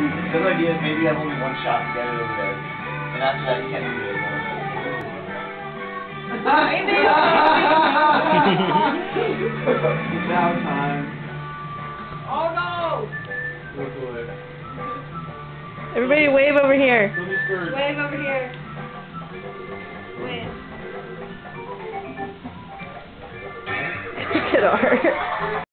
The idea is maybe you have only one shot to get it over there. And after that, you can't do it anymore. now time. Oh no! Look away. Everybody wave over here. Wave over here. Wave. Get over.